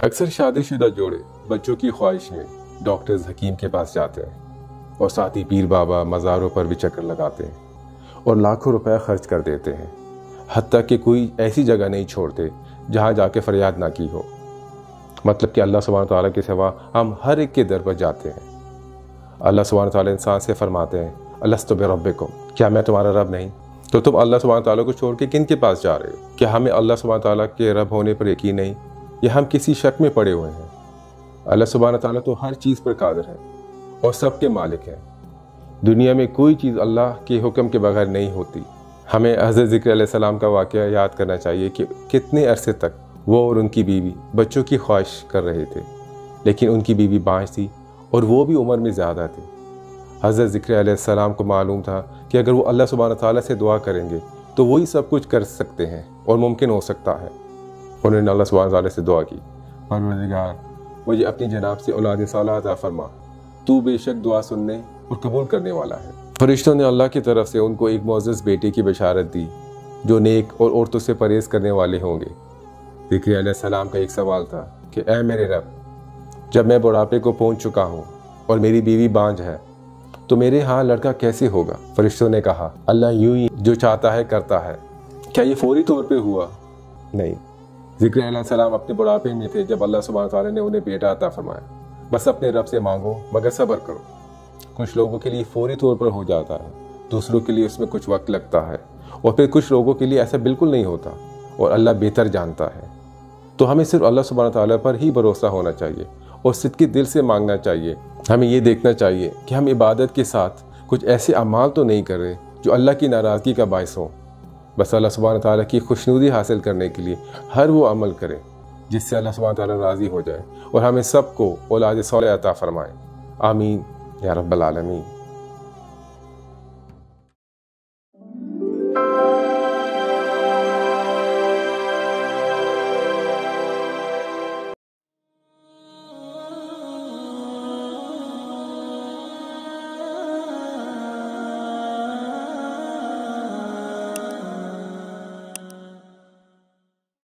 अक्सर शादीशुदा जोड़े बच्चों की ख्वाहिश में डॉक्टर्स हकीम के पास जाते हैं और साथ ही पीर बाबा मज़ारों पर भी चक्कर लगाते हैं और लाखों रुपए खर्च कर देते हैं हती कि कोई ऐसी जगह नहीं छोड़ते जहाँ जाके फरियाद ना की हो। मतलब कि अल्लाह सुबहान ताली के सिवा हम हर एक के दर पर जाते हैं। अल्लाह सुबहान ताली इंसान से फरमाते हैं तो रब को क्या मैं तुम्हारा रब नहीं? तो तुम अल्लाह सुबहान ताली को छोड़ के किन के पास जा रहे हो? क्या हमें अल्लाह सुबहान ताली के रब होने पर यकीन नहीं? या हम किसी शक में पड़े हुए हैं। अल्लाह सुबहान ताली तो हर चीज़ पर कादर है और सब के मालिक हैं। दुनिया में कोई चीज़ अल्लाह के हुक्म के बगैर नहीं होती। हमें हज़रत ज़िक्र सलाम का वाक़ याद करना चाहिए कि कितने अरसे तक वो और उनकी बीवी बच्चों की ख्वाहिश कर रहे थे। लेकिन उनकी बीवी बाँझ थी और वो भी उम्र में ज़्यादा थे। हज़रत ज़िक्र सलाम को मालूम था कि अगर वो अल्लाह सुबहान ताली से दुआ करेंगे तो वही सब कुछ कर सकते हैं और मुमकिन हो सकता है। उन्होंने अल्लाह सुबहान से दुआ की। परवरदिगार मुझे अपनी जनाब से औलाद साल फरमा। तू बेशक दुआ सुनने और कबूल करने वाला है। फरिश्तों ने अल्लाह की तरफ़ से उनको एक मोज़ बेटे की बशारत दी जो नेक और औरतों से परहेज़ करने वाले होंगे। ज़िक्र सलाम का एक सवाल था कि ए मेरे रब जब मैं बुढ़ापे को पहुँच चुका हूँ और मेरी बीवी बांझ है तो मेरे यहाँ लड़का कैसे होगा? फरिश्तों ने कहा अल्लाह यूँ ही जो चाहता है करता है। क्या ये फौरी तौर पे हुआ? नहीं ज़िक्र सलाम, अपने बुढ़ापे में थे, जब अल्लाह सुबह ने उन्हें बेटा अता फरमाया। बस अपने रब से मांगो, मगर सब्र करो। कुछ लोगों के लिए फौरी तौर पर हो जाता है, दूसरों के लिए उसमें कुछ वक्त लगता है, और फिर कुछ लोगों के लिए ऐसा बिल्कुल नहीं होता, और अल्लाह बेहतर जानता है। तो हमें सिर्फ़ अल्लाह सुबहान ताली पर ही भरोसा होना चाहिए, और सिद्की दिल से मांगना चाहिए। हमें ये देखना चाहिए कि हम इबादत के साथ कुछ ऐसे अमाल तो नहीं कर रहे, जो अल्लाह की नाराज़गी का बायस हों। बस अल्लाह सुबहान ताली की खुशनुदी हासिल करने के लिए हर वो अमल करें, जिससे अल्लाह सुबहान ताली राज़ी हो जाए और हमें सबको औलाद सौल अता फ़रमाए। आमीन, या रब्बल आलमीन।